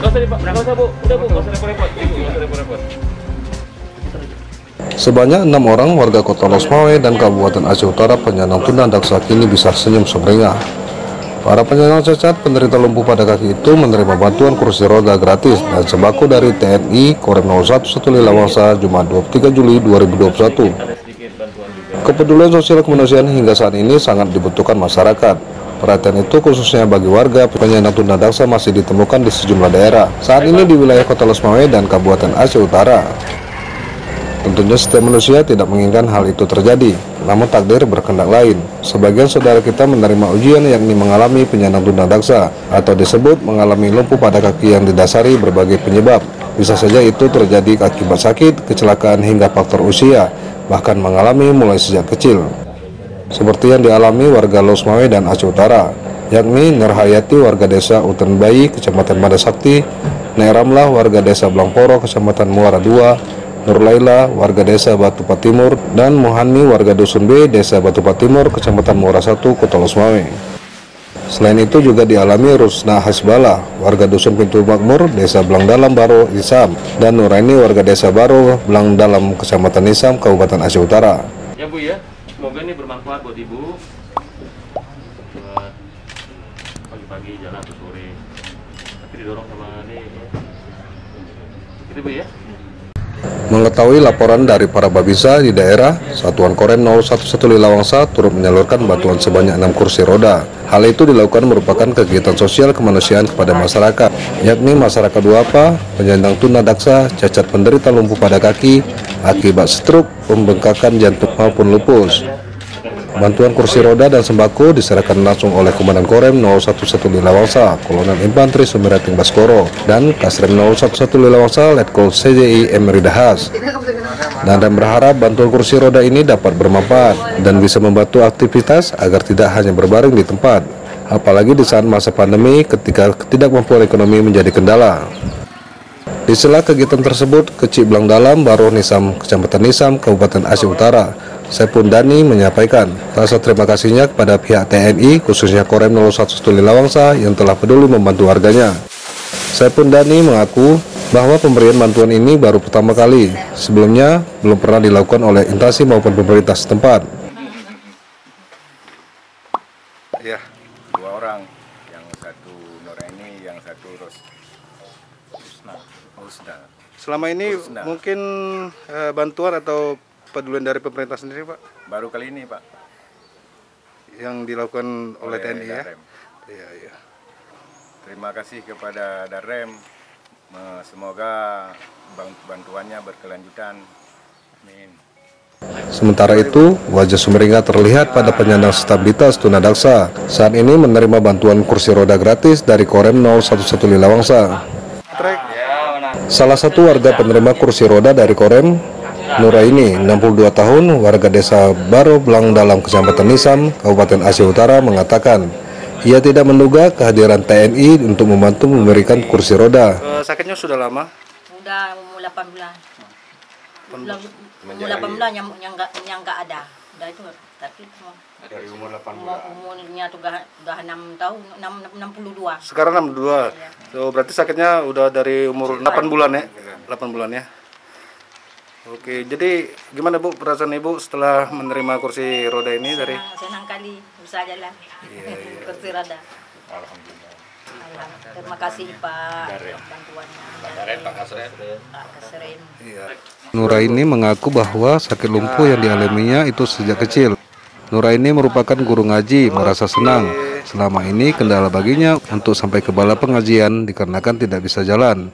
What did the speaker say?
Udah nggak usah bu, udah bu, nggak usah repot-repot. Ibu nggak usah repot-repot. Sebanyak enam orang warga kota Losmawe dan Kabupaten Aceh Utara penyandang tunadaksa kini bisa senyum sumringah. Para penyandang cacat penderita lumpuh pada kaki itu menerima bantuan kursi roda gratis dan sembako dari TNI Korem 01 Lilawangsa Jumat 23 Juli 2021. Ada sedikit bantuan juga. Kepedulian sosial kemanusiaan hingga saat ini sangat dibutuhkan masyarakat. Perhatian itu khususnya bagi warga penyandang tunadaksa masih ditemukan di sejumlah daerah. Saat ini di wilayah Kota Losmawe dan Kabupaten Aceh Utara. Tentunya setiap manusia tidak menginginkan hal itu terjadi, namun takdir berkehendak lain. Sebagian saudara kita menerima ujian yakni mengalami penyandang tunadaksa atau disebut mengalami lumpuh pada kaki yang didasari berbagai penyebab. Bisa saja itu terjadi akibat sakit, kecelakaan hingga faktor usia, bahkan mengalami mulai sejak kecil. Seperti yang dialami warga Losmawe dan Aceh Utara, yakni Nurhayati warga desa Utan Bayi, Kecamatan Madasakti, Neramlah warga desa Blangporo, Kecamatan Muara II, Nur Laila, warga desa Batupat Timur, dan Muhanmi, warga Dusun B, desa Batupat Timur, Kecamatan Muara 1, Kota Losmawe. Selain itu juga dialami Rusna Hasbala, warga Dusun Pintu Makmur, desa Belang Dalam Baro, Isam, dan Nuraini, warga desa Baro, Belang Dalam, Kecamatan Isam, Kabupaten Aceh Utara. Ya bu ya, semoga ini bermanfaat buat ibu. Buat pagi-pagi jalan atau sore. Tapi didorong sama ini. Gitu bu ya. Mengetahui laporan dari para babisa di daerah, Satuan Korem 011 Lilawangsa turut menyalurkan bantuan sebanyak 6 kursi roda. Hal itu dilakukan merupakan kegiatan sosial kemanusiaan kepada masyarakat, yakni masyarakat duapa, penyandang tunadaksa, cacat penderita lumpuh pada kaki, akibat stroke, pembengkakan jantung maupun lupus. Bantuan kursi roda dan sembako diserahkan langsung oleh Komandan Korem 011 Lilawangsa, Kolonel Infanteri Sumirating Baskoro, dan Kasrem 011 Lilawangsa, Letkol CJI Emery Dahas. Dan berharap bantuan kursi roda ini dapat bermanfaat dan bisa membantu aktivitas agar tidak hanya berbaring di tempat. Apalagi di saat masa pandemi ketika ketidakmampuan ekonomi menjadi kendala. Di sela kegiatan tersebut, Kecik Belang Dalam, Baro Nisam, Kecamatan Nisam, Kabupaten Aceh Utara, Saipun Dani menyampaikan rasa terima kasihnya kepada pihak TNI, khususnya Korem 011 Lilawangsa yang telah peduli membantu warganya. Saipun Dani mengaku bahwa pemberian bantuan ini baru pertama kali, sebelumnya belum pernah dilakukan oleh instansi maupun pemerintah setempat. Ya, dua orang. Yang satu Nuraini, yang satu Ros Husna. Selama ini Husna. mungkin eh, bantuan atau pedulian dari pemerintah sendiri Pak Baru kali ini, Pak. yang dilakukan oleh, TNI ya? Iya, iya. Terima kasih kepada Darrem. Me- Semoga bantuannya berkelanjutan. Amin. Sementara itu, wajah sumringah terlihat pada penyandang stabilitas tunadaksa. Saat ini menerima bantuan kursi roda gratis dari Korem 011 Lilawangsa. Salah satu warga penerima kursi roda dari Korem, Nuraini, 62 tahun, warga desa Baro Belang Dalam, Kecamatan Nisam, Kabupaten Aceh Utara, mengatakan ia tidak menduga kehadiran TNI untuk membantu memberikan kursi roda. sakitnya sudah lama? Udah umur 8 bulan. Bulan, umur 8 bulan yang yang enggak yang enggak ada. Udah itu tapi Dari umur 8 mau umurnya tuh udah udah 6 tahun 6 62. Sekarang 62. So, berarti sakitnya udah dari umur 8 bulan ya? 8 bulan ya. Oke, jadi gimana Bu perasaan Ibu setelah menerima kursi roda ini dari Senang, senang kali bisa jalan. Kursi roda. Alhamdulillah. Alhamdulillah. Terima kasih Pak bantuannya. Dari Pak Kasren. Pak Kasren. Iya. Nuraini mengaku bahwa sakit lumpuh yang dialaminya itu sejak kecil. Nuraini merupakan guru ngaji, merasa senang. Selama ini kendala baginya untuk sampai ke bala pengajian dikarenakan tidak bisa jalan.